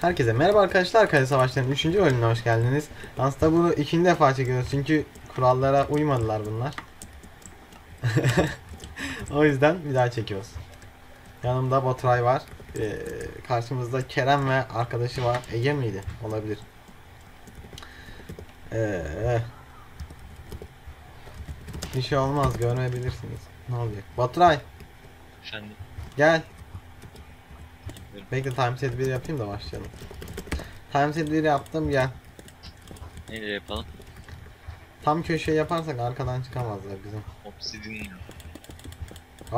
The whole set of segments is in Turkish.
Herkese merhaba arkadaşlar. Kale Savaşları'nın 3. bölümüne hoş geldiniz. Aslında bunu ikinci defa çekiyoruz çünkü kurallara uymadılar bunlar. o yüzden bir daha çekiyoruz. Yanımda Botray var. Ee, karşımızda Kerem ve arkadaşı var. Ege miydi? Olabilir. Ee, bir şey olmaz görmeyebilirsiniz. Ne olacak? Botray Efendim. gel. Bekle time set 1 yapayım da başlayalım. Time set 1 yaptım gel. Neyle yapalım? Tam köşe yaparsak arkadan çıkamazlar bizim. Obsidian ya.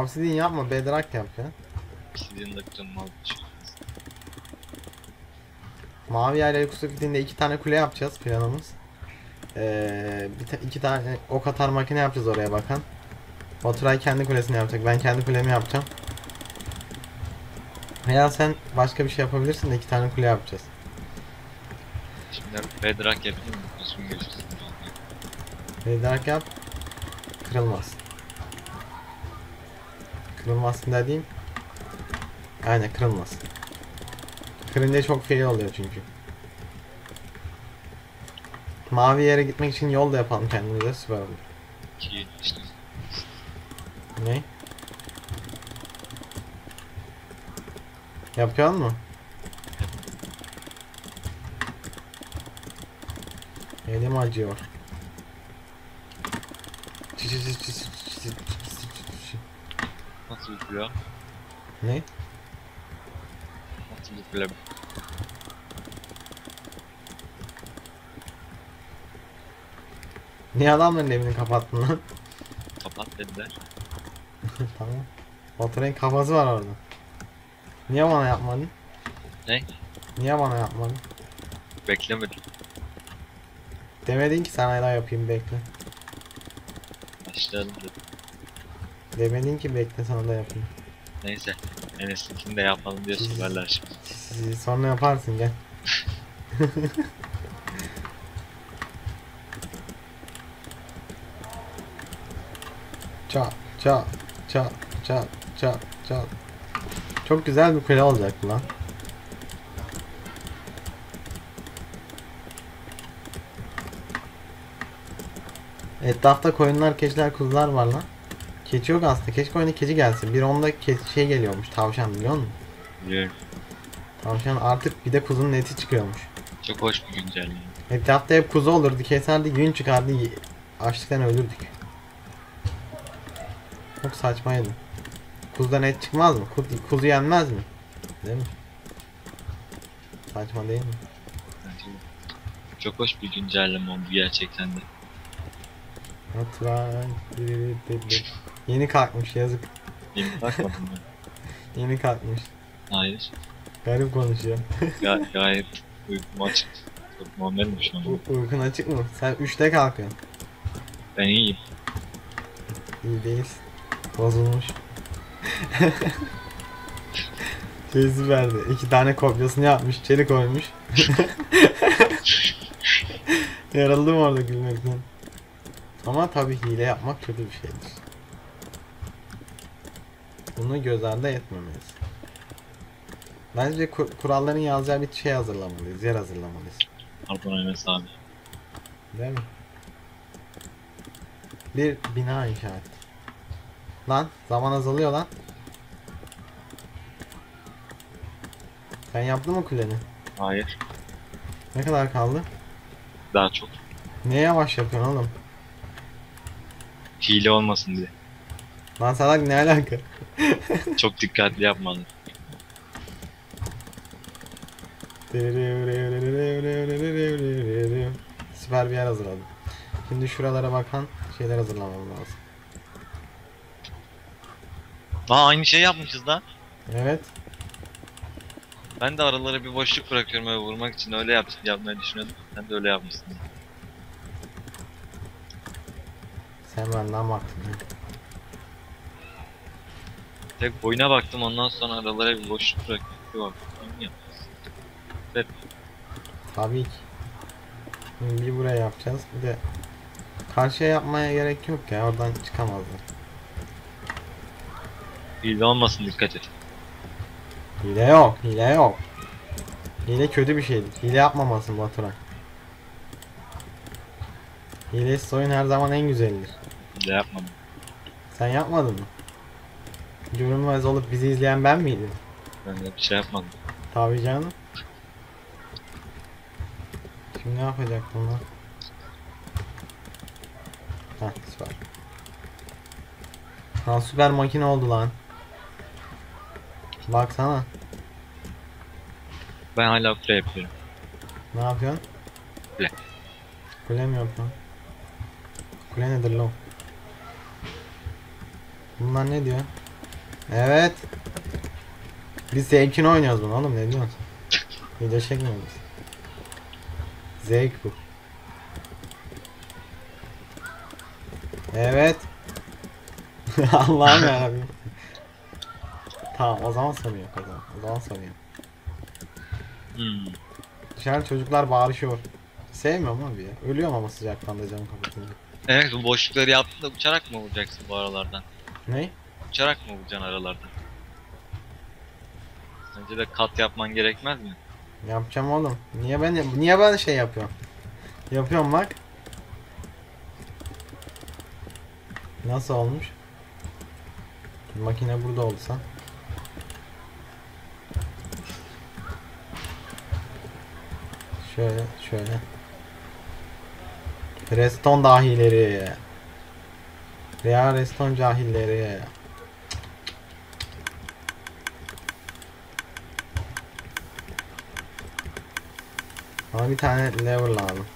Obsidian yapma bedrock yap ya. Obsidian da kırılmaz şey. Mavi yayla Yusuf gittiğinde iki tane kule yapacağız planımız. Ee, bir ta- iki tane ok atar makine yapacağız oraya bakan. Baturay kendi kulesini yapacak. Ben kendi kulemi yapacağım. Veya sen başka bir şey yapabilirsin de iki tane kule yapacağız. Şimdi bedrock yapayım mı? Gözüksün. Bedrock yap. Kırılmaz. Kırılmazsın dediğim. Aynen kırılmaz. Kırınca çok fail oluyor çünkü. Mavi yere gitmek için yol da yapalım kendimize süper olur. Yapacağım mı? Elim acıyor. Nasıl yapıyor? Ne? Nasıl yapıyor? Niye adamların evini kapattın lan? Kapat dediler. tamam. Baturay'ın kafası var orada. Niye bana yapmadın? Ne? Niye bana yapmadın? Beklemedim. Demedin ki sana da yapayım bekle. Başlayalım dedim. Demedin ki bekle sana da yapayım. Neyse. Enes'inkini de yapalım diye sorarlar şimdi. Sizi sonra yaparsın gel. çat çat çat çat çat çat. Çok güzel bir kule olacak bu lan. Etrafta koyunlar, keçiler, kuzular var lan. Keçi yok aslında. Keşke oyuna keçi gelsin. Bir onda şey geliyormuş tavşan biliyor musun? Biliyorum. Tavşan artık bir de kuzunun eti çıkıyormuş. Çok hoş bir güncelleme. Etrafta hep kuzu olurdu, keserdi, gün çıkardı, açlıktan ölürdük. Çok saçmaydı. Kuzudan et çıkmaz mı? Kuzu, kuzu yenmez mi? Değil mi? Saçma değil mi? Çok hoş bir güncelleme oldu gerçekten de. Yeni kalkmış yazık. Yeni bakmadım ben. Yeni kalkmış. Hayır. Garip konuşuyor. Ga gayet uykum açık. Çok normalmiş ama. Uykun açık mı? Sen 3'te kalkıyorsun. Ben iyiyim. İyi değilsin. Bozulmuş. Teyze verdi. İki tane kopyasını yapmış. Çelik koymuş. Yarıldım orada gülmekten. Ama tabii hile yapmak kötü bir şeydir. Bunu göz ardı etmemeliyiz. Bence kur- kuralların yazacağı bir şey hazırlamalıyız. Yer hazırlamalıyız. Pardon Enes abi. Değil mi? Bir bina inşa et. Lan zaman azalıyor lan. Sen yaptın mı kuleni? Hayır. Ne kadar kaldı? Daha çok. Niye yavaş yapıyorsun oğlum? Hile olmasın diye. Lan salak ne alaka? Çok dikkatli yapmalı. Süper bir yer hazırladım. Şimdi şuralara bakan şeyler hazırlamam lazım. Aa aynı şey yapmışız lan. Evet. Ben de aralara bir boşluk bırakıyorum öyle vurmak için öyle yap yapmayı düşünüyordum. Sen de öyle yapmışsın. Sen benden baktın. Tek boyuna baktım ondan sonra aralara bir boşluk bıraktım. Bir baktım. Yap. Tabii ki. Şimdi bir buraya yapacağız. Bir de karşıya yapmaya gerek yok ya. Oradan çıkamazlar. Hile olmasın dikkat et. Hile yok. Hile yok. Hile kötü bir şeydir. Hile yapmamasın Baturay. Hilesiz oyun her zaman en güzelidir. Ne yapmadım. Sen yapmadın mı? Görünmez olup bizi izleyen ben miydim? Ben de bir şey yapmadım. Tabii canım. Şimdi ne yapacak bunlar? Heh süper. Lan süper makine oldu lan. Baksana. Ben hala kule yapıyorum. Ne yapıyorsun? Kule. Kule mi yapıyorsun? Kule nedir lan? Bunlar ne diyor? Evet. Biz zevkini oynuyoruz bunu oğlum ne diyorsun? Video çekmiyoruz. Zevk bu. Evet. Allah'ım yarabbim. Tamam o zaman sorun yok o zaman. Yok. Hmm. Dışarı çocuklar bağırışıyor. Sevmiyorum abi ya. Ölüyorum ama sıcaktan da camı kapatınca. Evet bu boşlukları yaptığında uçarak mı vuracaksın bu aralardan? Ne? Uçarak mı vuracaksın aralardan? Sence de kat yapman gerekmez mi? Yapacağım oğlum. Niye ben niye ben şey yapıyorum? Yapıyorum bak. Nasıl olmuş? Makine burada olsa. Şöyle şöyle. Reston dahileri. Real reston cahilleri. Bana bir tane lever lazım.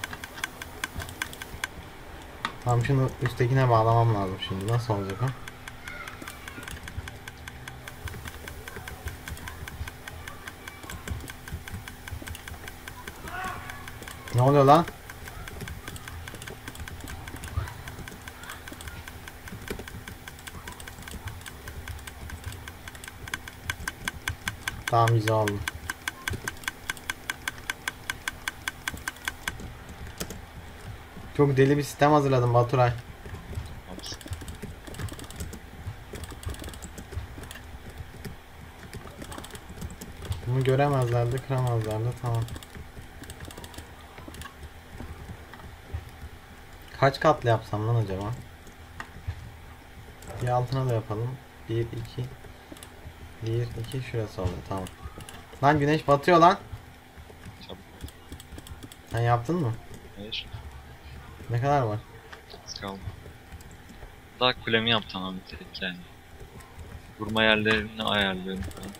Tamam şunu üsttekine bağlamam lazım şimdi. Nasıl olacak o? Oluyor lan? Tamam güzel oldu. Çok deli bir sistem hazırladım Baturay. Bunu göremezlerdi, kıramazlardı. Tamam. Kaç katlı yapsam lan acaba? Bir altına da yapalım. 1 2 1 2 şurası oldu. Tamam. Lan güneş batıyor lan. Çabuk. Sen yaptın mı? Hayır. Ne kadar var? Az kaldı. Daha kulemi yaptım abi tek yani. Vurma yerlerini ayarlıyorum falan.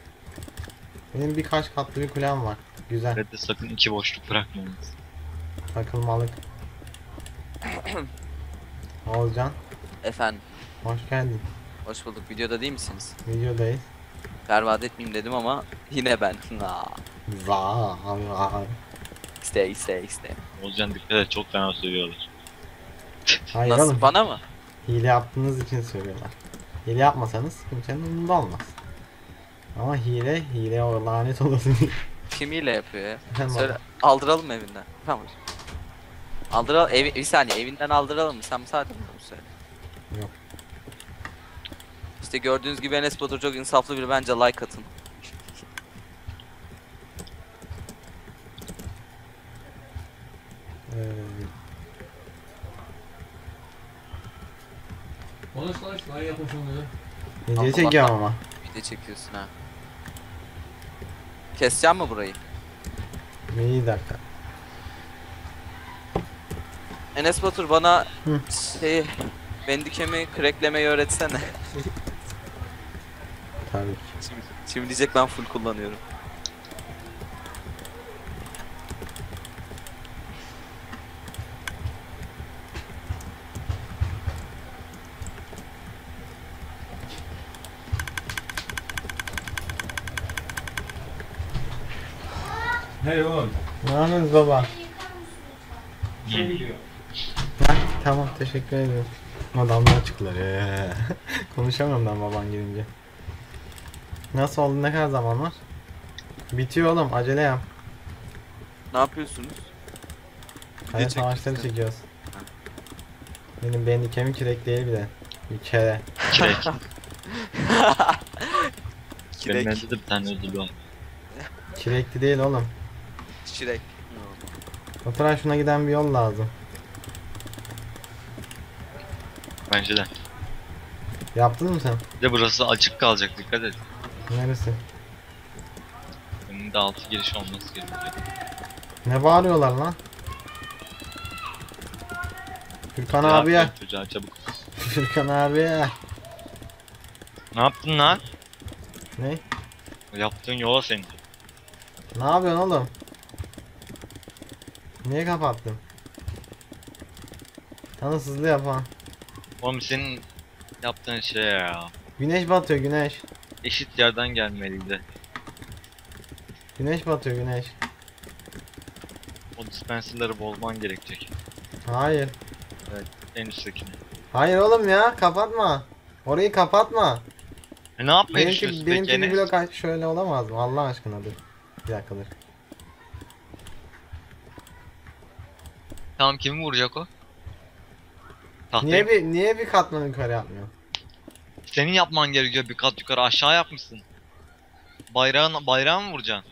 Benim birkaç katlı bir kulem var. Güzel. Ve de sakın iki boşluk bırakmayınız. Takılmalık. Oğuzcan, Efendim, hoş geldin. hoş bulduk. Videoda değil misiniz? Videodayız. Berbat etmeyeyim dedim ama yine ben. Aa, Za za. iste iste iste. Olcan dikkat et çok fena söylüyorlar. Hayır Nasıl oğlum. bana mı? Hile yaptığınız için söylüyorlar. Hile yapmasanız kimsenin umurunda olmaz. Ama hile, hile o lanet olası. Kim ile yapıyor ya? Söyle, aldıralım evinden. Tamam. Aldıralım, evi, bir saniye evinden aldıralım mı? Sen müsaade mi? Yok. İşte gördüğünüz gibi Enes Batur çok insaflı biri bence like atın. Konuş daha iyi yapmış oluyor. video Allah çekiyorum ama. Video çekiyorsun ha. Keseceğim mi burayı? Bir dakika. Enes Batur bana Hı. şey bendikemi cracklemeyi öğretsene. Tabii ki. Şimdi, şimdi diyecek ben full kullanıyorum. Hey oğlum. Ne yapıyorsunuz baba? Gidiyor. Ha, tamam teşekkür ederim. Adamlar çıktılar. Ee. Konuşamıyorum ben baban gelince. Nasıl oldu ne kadar zaman var? Bitiyor oğlum acele yap. Ne yapıyorsunuz? Hayat çektik savaşları çekiyoruz. Benim beğeni kemik kürek değil bir de. Bir kere. Kirek. Benim Kirek. bende de bir tane ödül var. Kirekli değil oğlum. çilek. Baturay şuna giden bir yol lazım. Bence de. Yaptın mı sen? Bir de burası açık kalacak dikkat et. Neresi? Önünde altı giriş olması gerekiyor. Ne bağırıyorlar lan? Fürkan Cevap abiye. ver Çocuğa çabuk. Fürkan abiye. Ne yaptın lan? Ne? Yaptığın yola senin. Ne yapıyorsun oğlum? Niye kapattın? Yalnız hızlı yap ha. Oğlum senin yaptığın şey ya. Güneş batıyor güneş. Eşit yerden gelmeliydi. Güneş batıyor güneş. O dispenserları bozman gerekecek. Hayır. En üsttekini. Hayır oğlum ya kapatma. Orayı kapatma. E ne yapmayı Benimki, benimki peki bir blok aç- şöyle olamaz mı? Allah aşkına dur. Bir dakika dur. Tamam kimi vuracak o? Tahtayı Niye bir niye bir katman yukarı yapmıyor? Senin yapman gerekiyor bir kat yukarı aşağı yapmışsın. Bayrağın bayrağı mı vuracaksın?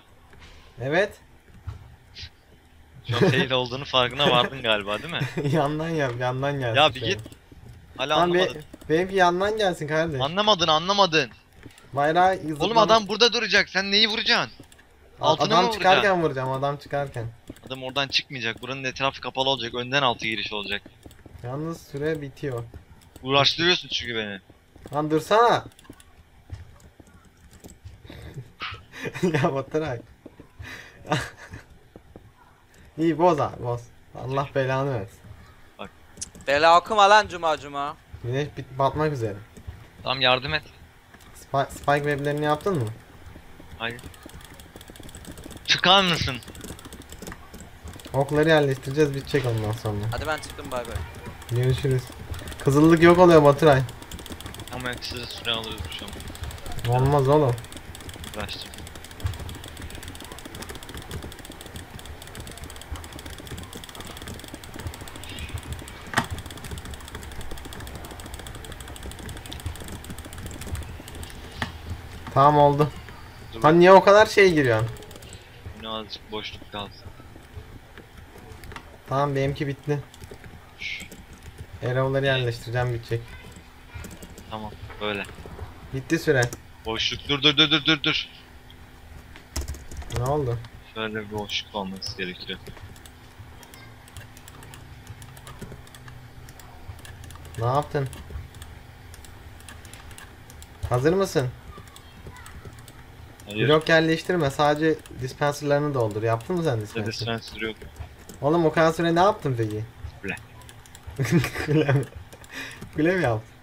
Evet. Şu an fail olduğunu farkına vardın galiba değil mi? yandan yap, yandan gelsin. Ya bir şöyle. git. Hala Lan be, anlamadın. benimki yandan gelsin kardeş. Anlamadın anlamadın. Bayrağı Oğlum zıplama- adam burada duracak. Sen neyi vuracaksın? altına Adam mı çıkarken vuracağım adam çıkarken. Adam oradan çıkmayacak. Buranın etrafı kapalı olacak. Önden altı giriş olacak. Yalnız süre bitiyor. Uğraştırıyorsun çünkü beni. Lan dursana. ya Baturay. İyi boz abi boz. Allah belanı versin. Bela okuma lan cuma cuma. Güneş bit batmak üzere. Tamam yardım et. Spike, spike weblerini yaptın mı? Hayır. Çıkar mısın? Okları yerleştireceğiz bitecek ondan sonra. Hadi ben çıktım bay bay. Görüşürüz. Kızıllık yok oluyor Baturay. Ama kısa süre alırız şu an. Olmaz oğlum. Uğraştım. Tamam oldu. Dur Lan niye o kadar şey giriyorsun? Yine azıcık boşluk kalsın. Tamam benimki bitti. Şş, Arrow'ları yerleştireceğim bitecek. Tamam böyle. Bitti süre. Boşluk dur dur dur dur dur dur. Ne oldu? Şöyle bir boşluk olması gerekiyor. Ne yaptın? Hazır mısın? Hayır. Blok yerleştirme sadece dispenserlarını doldur. Yaptın mı sen dispenser? dispenser yok. Oğlum o kadar süre ne yaptın peki? Kule. Mi? Kule mi yaptın?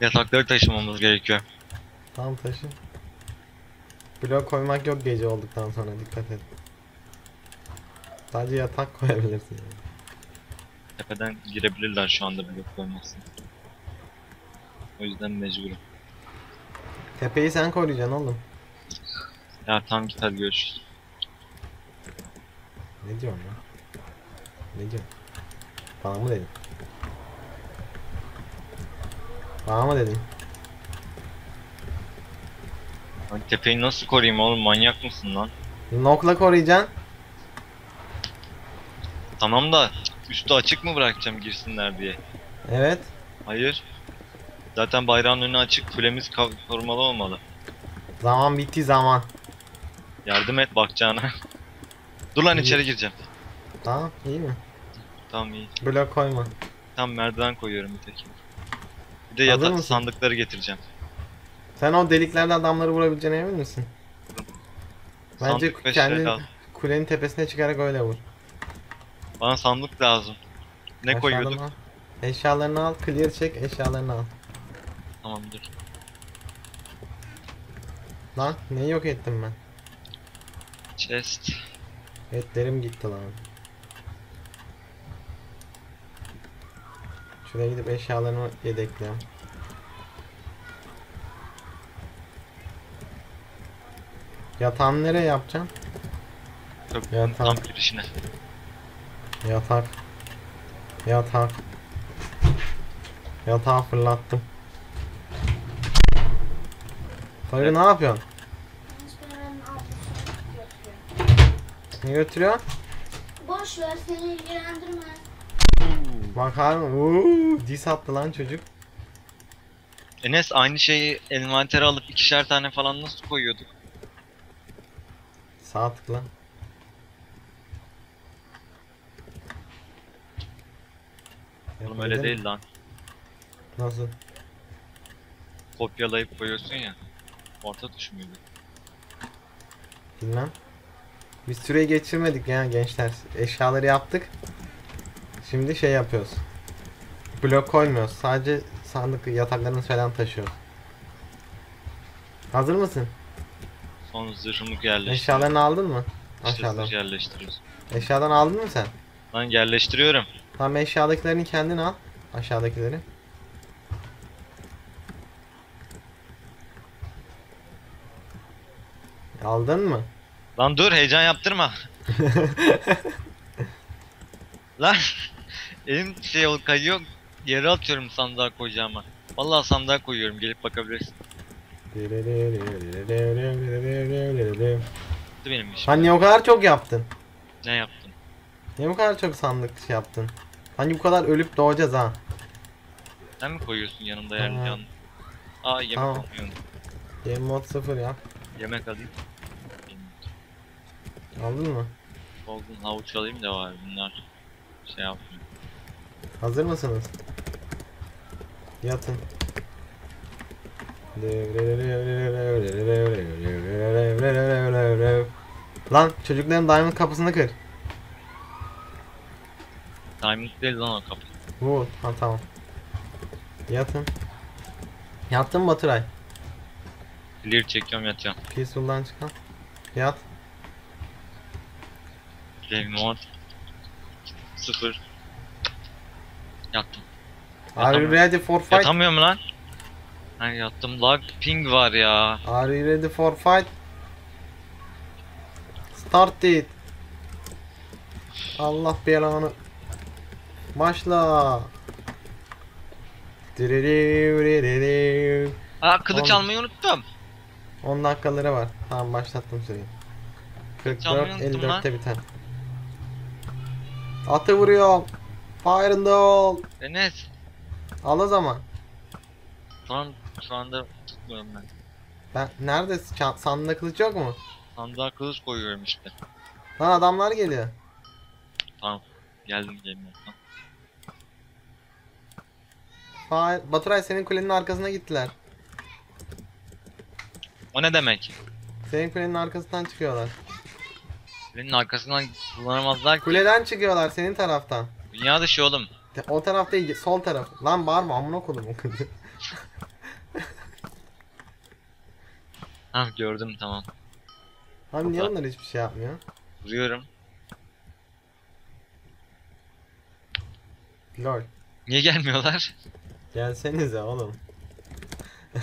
Yatakları taşımamız gerekiyor. Tamam taşı. Blok koymak yok gece olduktan sonra dikkat et. Sadece yatak koyabilirsin. yani. Tepeden girebilirler şu anda blok koymasın. O yüzden mecburum. Tepeyi sen koruyacaksın oğlum. Ya tamam git hadi görüşürüz. Ne diyorsun lan? Ne diyorsun? Bana mı dedin? Bana mı dedin? Lan tepeyi nasıl koruyayım oğlum manyak mısın lan? Nokla koruyacaksın. Tamam da üstü açık mı bırakacağım girsinler diye. Evet. Hayır. Zaten bayrağın önü açık kulemiz korumalı olmalı. Zaman bitti zaman. Yardım et bakacağına. Dur lan İyi. içeri gireceğim. Tamam iyi mi? Tamam iyi. Blok koyma. Tam merdiven koyuyorum bir tek. Bir de Hazır yatak mısın? sandıkları getireceğim. Sen o deliklerden adamları vurabileceğine emin misin? Bence Sandık ve kendi şey lazım. kulenin tepesine çıkarak öyle vur. Bana sandık lazım. Ne Aşağıdan koyuyorduk? al. Eşyalarını al, clear çek, eşyalarını al. Tamam dur. Lan neyi yok ettim ben? Chest. Etlerim gitti lan. Şuraya gidip eşyalarımı yedekleyeyim. Yatağını nereye yapacaksın? Köprünün Ya, tamam. tam girişine. Yatak. Yatak. Yatağı fırlattım. Dayı ne yapıyorsun? Ne götürüyor? Boş ver seni ilgilendirmez. Bakar mı? Uuu, dis attı lan çocuk. Enes aynı şeyi envantere alıp ikişer tane falan nasıl koyuyorduk? Sağ tıkla. Oğlum öyle mi? değil lan. Nasıl? Kopyalayıp koyuyorsun ya. Orta tuş muydu? Bilmem. Biz süreyi geçirmedik ya gençler. Eşyaları yaptık. Şimdi şey yapıyoruz. Blok koymuyoruz. Sadece sandık yataklarını falan taşıyoruz. Hazır mısın? Son zırhımı yerleştiriyorum. Eşyalarını aldın mı? İşte Aşağıdan. yerleştiriyoruz. Eşyadan aldın mı sen? Lan yerleştiriyorum. Tamam eşyadakilerini kendin al. Aşağıdakileri. Aldın mı? Lan dur heyecan yaptırma. Lan elim şey ol kayıyor. Yere atıyorum sandığa koyacağıma. Vallahi sandığa koyuyorum gelip bakabilirsin. Bu benim işim. Hani o kadar çok yaptın? Ne yaptım? Niye bu kadar çok sandık şey yaptın? Hani bu kadar ölüp doğacağız ha? Sen mi koyuyorsun yanımda Tamam. yer yan? Aa yemek Tamam. almıyorum. Game mod 0 yap. Yemek alayım. Aldın mı? Olgun havuç alayım da var bunlar. Şey yapmıyor. Hazır mısınız? Yatın. Lan çocukların diamond kapısını kır. Timing değil lan o kapı. Vur. Ha tamam. Yatın. Yattın mı Baturay? Clear çekiyorum yatacağım. Peaceful'dan çıkan. Yat. Game mode. Sıfır. Yattım. Are you ready for fight? Yatamıyorum lan. Ha yattım. Lag ping var ya. Are you ready for fight? Start it. Allah belanı. Başla. Aa kılıç Oğlum. almayı unuttum. 10 dakikaları var. Tamam başlattım süreyi. 44 Çalmayı unuttum 54'te biter. Atı vuruyorum. Fire in the hole. Enes. Al o zaman. An şu anda tutmuyorum ben. Ben nerede? Sandığında kılıç yok mu? Sandığa kılıç koyuyorum işte. Lan adamlar geliyor. Tamam. Geldim game mode'dan. Fire. Baturay senin kulenin arkasına gittiler. O ne demek? Senin kulenin arkasından çıkıyorlar. Benim arkasından kullanamazlar ki. Kuleden çıkıyorlar senin taraftan. Dünya dışı oğlum. O taraf değil, sol taraf. Lan bağırma amına kodum o kızı. Ha gördüm tamam. Abi niye onlar hiçbir şey yapmıyor? Vuruyorum. Lol. Niye gelmiyorlar? Gelsenize oğlum.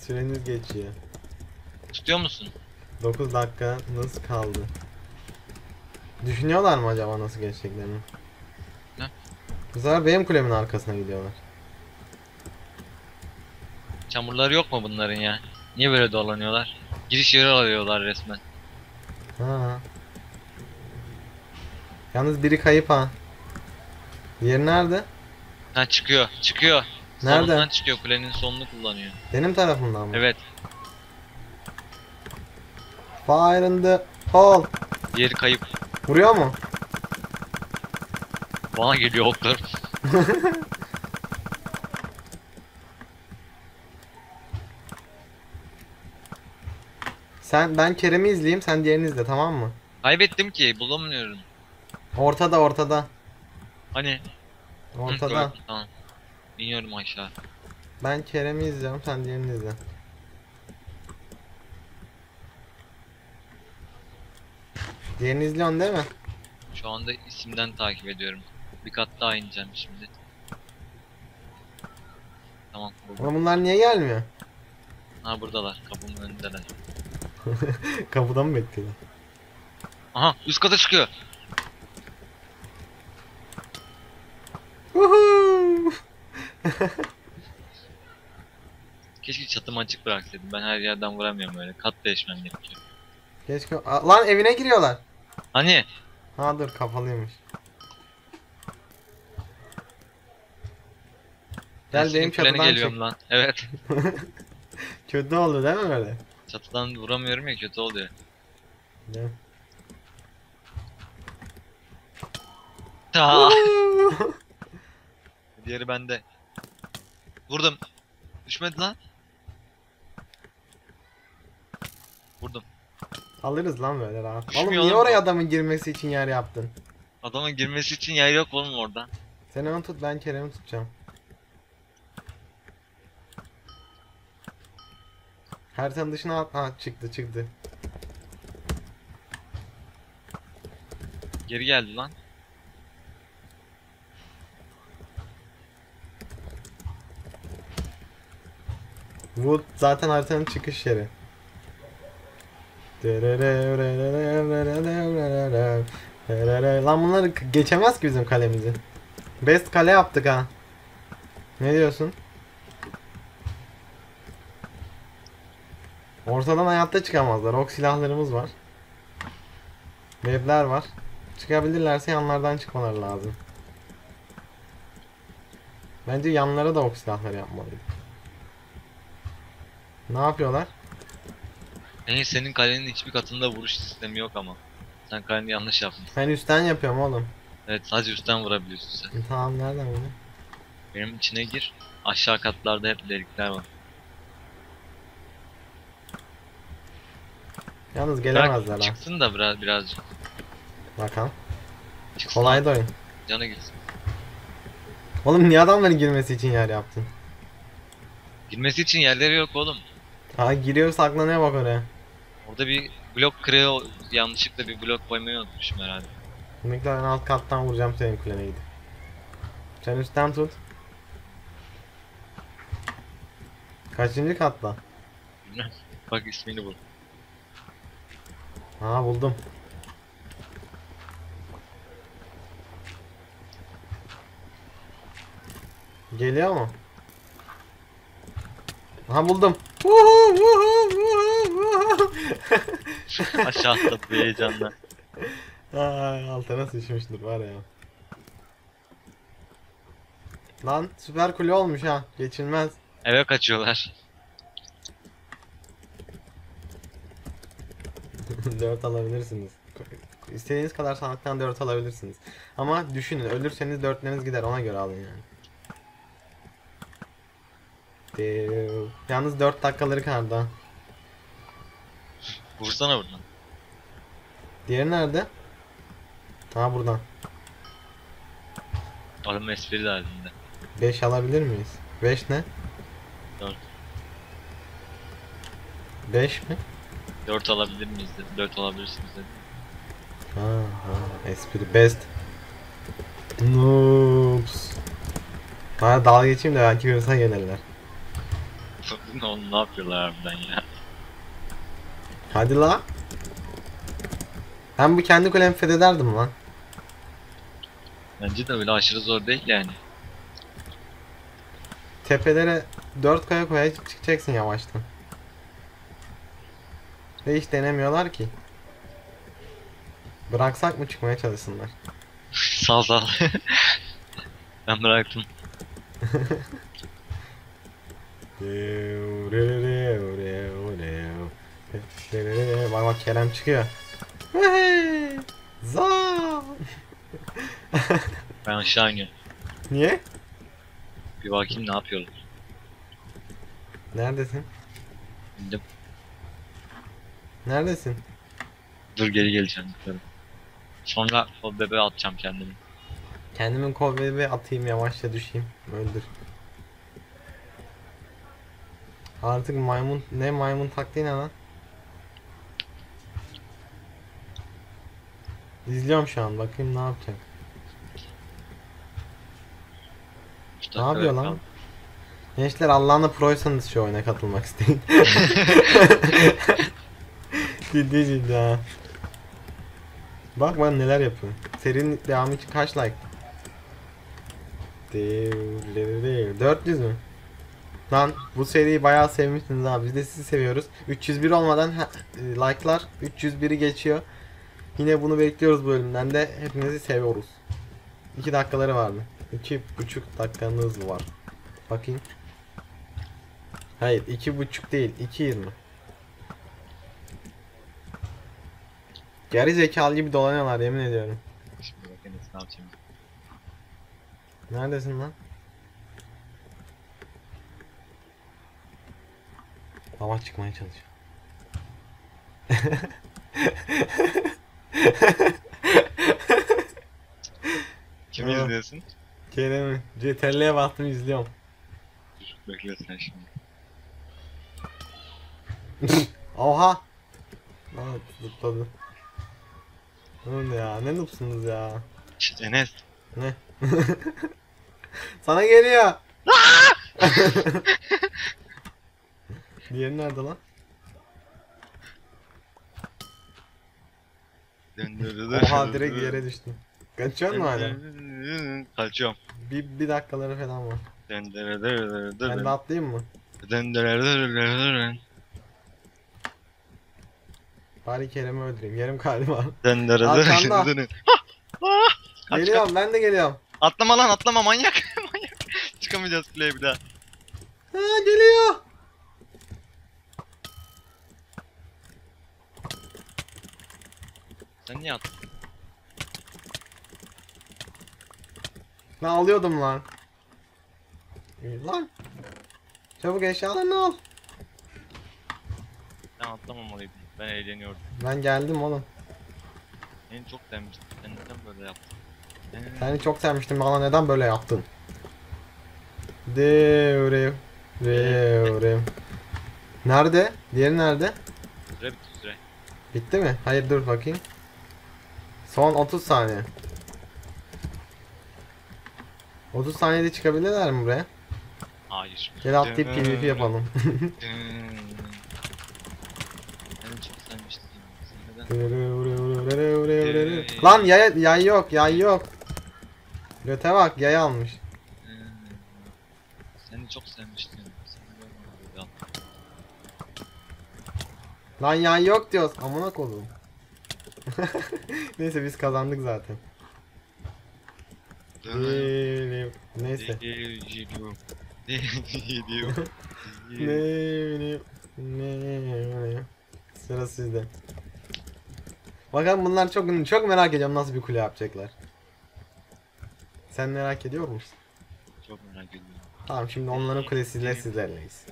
Süreniz geçiyor. Tutuyor musun? 9 dakikanız kaldı. Düşünüyorlar mı acaba nasıl geçeceklerini? Bu sefer benim kulemin arkasına gidiyorlar. Çamurları yok mu bunların ya? Niye böyle dolanıyorlar? Giriş yeri alıyorlar resmen. Ha. Yalnız biri kayıp ha. Diğeri nerede? Ha çıkıyor, çıkıyor. Nerede? Sonundan çıkıyor, kulenin sonunu kullanıyor. Benim tarafımdan mı? Evet, Fire in the hole. diğeri kayıp. Vuruyor mu? Bana geliyor oklar. Sen ben Kerem'i izleyeyim sen diğerini izle tamam mı? Kaybettim ki, bulamıyorum. Ortada ortada. Hani? Hı, Ortada. gördüm, tamam. İniyorum aşağı. Ben Kerem'i izliyorum sen diğerini izle. Diğerini izliyorsun değil mi? Şu anda isimden takip ediyorum. Bir kat daha ineceğim şimdi. Tamam, buldum. Ama bunlar niye gelmiyor? Ha buradalar, kapımın önündeler. Kapıda mı bekliyorlar? Aha, üst kata çıkıyor. Keşke çatımı açık bıraksaydım. Ben her yerden vuramıyorum öyle. Kat değişmem gerekiyor. Keşke... Aa, Lan evine giriyorlar. Hani? Ha dur kapalıymış. Gel benim çatıdan geliyorum çık. lan. Evet. Kötü oldu değil mi böyle? Çatıdan vuramıyorum ya kötü oluyor. Gel. Aa, diğeri bende. Vurdum. Düşmedi lan. Vurdum. Alırız lan böyle rahat. Düşmüyor Oğlum niye bu. oraya adamın girmesi için yer yaptın? Adamın girmesi için yer yok oğlum orada. Sen onu tut ben Kerem'i tutacağım. Haritanın dışına at. Ha çıktı çıktı. Geri geldi lan. Wood zaten haritanın çıkış yeri. Lan bunları geçemez ki bizim kalemizi. Best kale yaptık ha. Ne diyorsun? Ortadan hayatta çıkamazlar. Ok silahlarımız var. Webler var. Çıkabilirlerse yanlardan çıkmaları lazım. Bence yanlara da ok silahları yapmalıydı. Ne yapıyorlar? Hey senin kalenin hiçbir katında vuruş sistemi yok ama. Sen kaleni yanlış yapmışsın. Ben üstten yapıyorum oğlum. Evet sadece üstten vurabiliyorsun sen. Tamam nereden bunu? Benim içine gir. Aşağı katlarda hep delikler var. Yalnız gelemezler ha. çıksın da biraz birazcık. Bakalım. Çıksın. Kolay da oyun. Canı gitsin. Oğlum niye adamların girmesi için yer yaptın? Girmesi için yerleri yok oğlum. Ha giriyor saklanıyor bak oraya. Orada bir blok kırığı yanlışlıkla bir blok koymayı unutmuşum herhalde. Miktar alt kattan vuracağım senin kulene gidip. Sen üstten tut. Kaçıncı katta? Bilmem. Bak ismini bul. Ha buldum. Geliyor mu? Ha buldum. Aşağı atladı heyecanla. Ay altına sıçmıştır var ya. Lan süper kule olmuş ha. Geçilmez. Eve kaçıyorlar. 4 alabilirsiniz. İstediğiniz kadar sandıktan 4 alabilirsiniz. Ama düşünün ölürseniz dörtleriniz gider ona göre alın yani. Dev. Yalnız 4 dakikaları kaldı ha. Vursana buradan. Diğeri nerede? Ha buradan. Adam espri derdinde. 5 alabilir miyiz? 5 ne? Dört. 5 mi? 4 alabilir miyiz dedi. 4 alabilirsiniz dedi. Ha, ha, espri best. Noobs. Bana dalga geçeyim de belki hırsa gelirler. Oğlum ne yapıyorlar harbiden ya. Hadi la. Ben bu kendi kulemi fethederdim lan. Bence de öyle aşırı zor değil yani. Tepelere 4 kaya koya çıkacaksın yavaştan. Ve hiç denemiyorlar ki. Bıraksak mı çıkmaya çalışsınlar? sağ sağ. ben bıraktım. Bak bak Kerem çıkıyor. Zaa! Ben aşağı iniyorum. Niye? Bir bakayım ne yapıyorlar. Neredesin? İndim. Neredesin? Dur geri geleceğim yukarı. Sonra o bebeğe atacağım kendimi. Kendimin kol ve atayım yavaşça düşeyim. Öldür. Artık maymun ne maymun taktiği ne lan? İzliyorum şu an bakayım ne yapacak. Ne yapıyor lan? Gençler Allah'ına proysanız şu oyuna katılmak isteyin. ciddi ciddi ha. Bak ben neler yapıyorum. Serinin devamı için kaç like? Dev, dev, dev. 400 mü? Lan bu seriyi bayağı sevmişsiniz abi. Biz de sizi seviyoruz. 301 olmadan e, like'lar 301'i geçiyor. Yine bunu bekliyoruz bu bölümden de. Hepinizi seviyoruz. 2 dakikaları vardı. 2,5 dakikanız var. Bakayım. Hayır 2,5 değil 2.20. Geri zekalı gibi dolanıyorlar yemin ediyorum. Şimdi bak Enes ne yapacağım. Neredesin lan? Hava çıkmaya çalışıyor. Kimi Aa. izliyorsun? Kerem'i CTRL'ye bastım izliyorum. Dur bekle sen şimdi. Oha! Aa zıpladı. Oğlum ya ne noobsunuz ya. Şşt Enes. Ne? Sana geliyor. Diğeri nerede lan? Oha direkt yere düştüm. Kaçıyor mu hala? Kaçıyorum. Bir, bir dakikaları falan var. Ben de atlayayım mı? Bari Kerem'i öldüreyim. Yarım kalbim var. Arkanda. Kaç, geliyorum ben de geliyorum. Atlama lan atlama manyak. manyak. Çıkamayacağız kuleye bir daha. Ha geliyor. Sen niye attın? Ben alıyordum lan. Lan. Çabuk eşyalarını al. Ben atlamamalıydım. Ben eğleniyordum. Ben geldim oğlum. Beni çok sevmiştim. Sen neden böyle yaptın? Seni çok sevmiştim bana neden böyle yaptın? Devrim. Devrim. Nerede? Diğeri nerede? Süre bitti süre. Bitti mi? Hayır dur bakayım. Son 30 saniye. 30 saniyede çıkabilirler mi buraya? Hayır. Gel atlayıp PvP yapalım. Seni çok sevmiştim. Sen neden? Lan yay, yay yok yay yok. Göte bak yay almış. Ee, Seni çok sevmiştim. Lan yay yok diyoruz. Amına koydum. Neyse biz kazandık zaten. Değilim. Neyse. Değilim. Değilim. Ne bileyim. Sıra sizde. Bakalım bunlar çok çok merak ediyorum nasıl bir kule yapacaklar. Sen merak ediyor musun? Çok merak ediyorum. Tamam şimdi onların kulesiyle sizlerleyiz.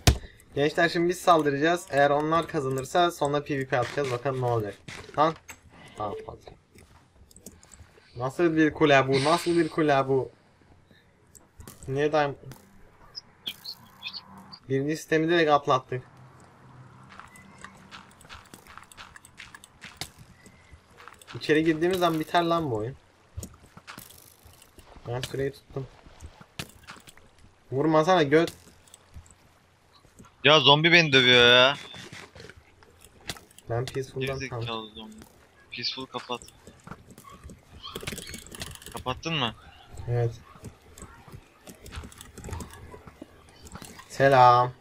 Gençler şimdi biz saldıracağız. Eğer onlar kazanırsa sonra PvP atacağız. Bakalım ne olacak. Lan. Tamam fazla. Nasıl bir kule bu? Nasıl bir kule bu? Niye sevmiştim. Birinci sistemi direkt atlattık. İçeri girdiğimiz zaman biter lan bu oyun. Ben süreyi tuttum. Vurmasana göt. Ya zombi beni dövüyor ya. Ben peaceful'dan. Gerizekalı zombi. Peaceful kapat. Kapattın mı? Evet. Selam.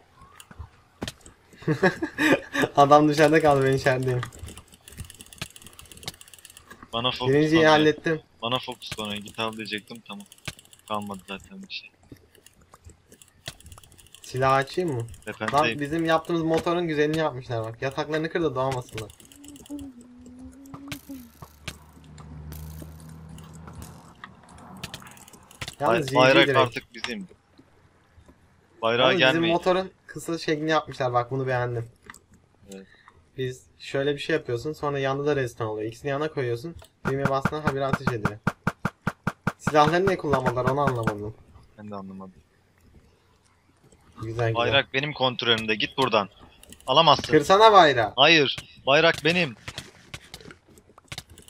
Adam dışarıda kaldı ben içerideyim. Bana fokus Birinciyi hallettim. Bana fokus konuya git al diyecektim tamam. Kalmadı zaten bir şey. Silah açayım mı? Lan bizim yaptığımız motorun güzelini yapmışlar bak. Yataklarını kır da. Yalnız GG bayrak direkt. artık bizim. Bayrağa Yalnız bizim gelmeyin. motorun kısa şeklini yapmışlar bak bunu beğendim. Evet. Biz şöyle bir şey yapıyorsun sonra yanında da reston oluyor. İkisini yana koyuyorsun. Düğmeye bastığında habire ateş ediyor. Silahları ne kullanmadılar onu anlamadım. Ben de anlamadım. Güzel güzel. Bayrak benim kontrolümde git buradan. Alamazsın. Kırsana bayrağı. Hayır. Bayrak benim.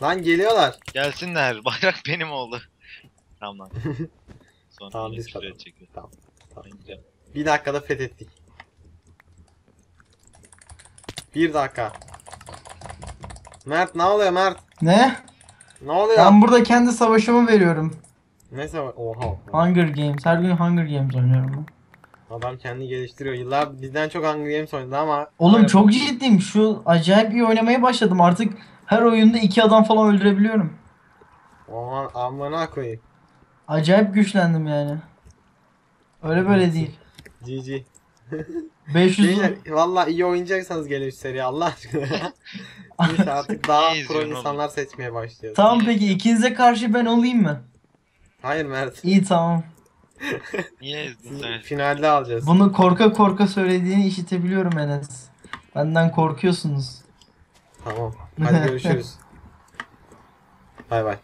Lan geliyorlar. Gelsinler. Bayrak benim oldu. Tamam lan. Sonra Tamam, biz edecekler. Tamam, tamam. Bir dakikada fethettik. Bir dakika. Mert ne oluyor Mert? Ne? Ne oluyor? Ben burada kendi savaşımı veriyorum. Ne sava- Oha. Hunger Games. Her gün Hunger Games oynuyorum ben. Adam kendini geliştiriyor. Yıllar bizden çok Hunger Games oynadı ama Oğlum çok ciddiyim. Şu acayip iyi oynamaya başladım. Artık Her oyunda iki adam falan öldürebiliyorum. Aman amına koyayım. Acayip güçlendim yani. Öyle böyle değil. GG. 500 Beyler valla iyi oynayacaksanız gelin şu seriye Allah aşkına. Neyse artık daha Ne pro izliyorsun oğlum? insanlar seçmeye başlıyoruz. Tamam peki ikinize karşı ben olayım mı? Hayır Mert. İyi tamam. Niye ezdin sen? Finalde alacağız. Bunu korka korka söylediğini işitebiliyorum Enes. Benden korkuyorsunuz. Tamam. Hadi görüşürüz. Bay bay.